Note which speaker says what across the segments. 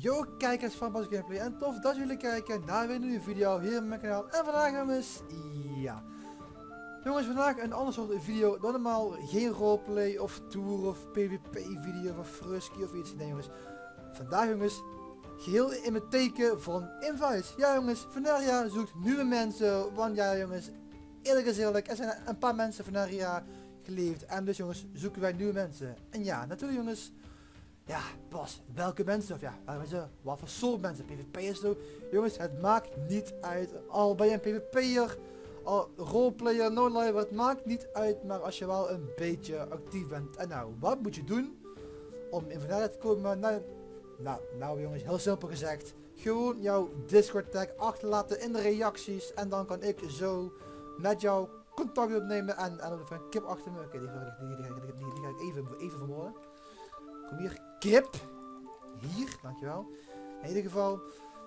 Speaker 1: Yo kijkers van Bas Gameplay en tof dat jullie kijken naar weer een nieuwe video hier op mijn kanaal. En vandaag jongens, ja. Jongens, vandaag een ander soort video dan normaal. Geen roleplay of tour of pvp video of frusky of iets. Nee jongens, vandaag jongens, geheel in het teken van invites. Ja jongens, Venaria zoekt nieuwe mensen, want ja jongens, eerlijk is er zijn een paar mensen Venaria geleefd. En dus jongens, zoeken wij nieuwe mensen. En ja, natuurlijk jongens, ja, Bas, welke mensen of ja, wat voor soort mensen, PvP'ers zo. Jongens, het maakt niet uit. Al ben je een PvP'er, al roleplayer, no live, het maakt niet uit. Maar als je wel een beetje actief bent. En nou, wat moet je doen om in te komen? Nou, nou, nou jongens, heel simpel gezegd. Gewoon jouw Discord tag achterlaten in de reacties. En dan kan ik zo met jou contact opnemen. En, en dan een kip achter me. Oké, die, die, die, die, die, ga ik even, even vermoorden. Kom hier, kip. Hier, dankjewel. In ieder geval.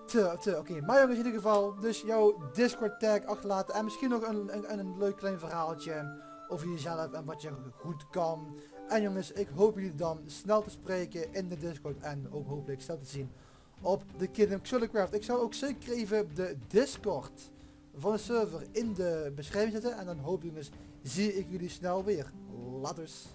Speaker 1: Te, te, oké. Maar jongens, in ieder geval. Dus jouw Discord tag achterlaten. En misschien nog een, een, een leuk klein verhaaltje. Over jezelf en wat je goed kan. En jongens, ik hoop jullie dan snel te spreken in de Discord. En ook hopelijk snel te zien op de Kingdom Craft. Ik zal ook zeker even de Discord van de server in de beschrijving zetten. En dan hoop jongens, zie ik jullie snel weer. Laters.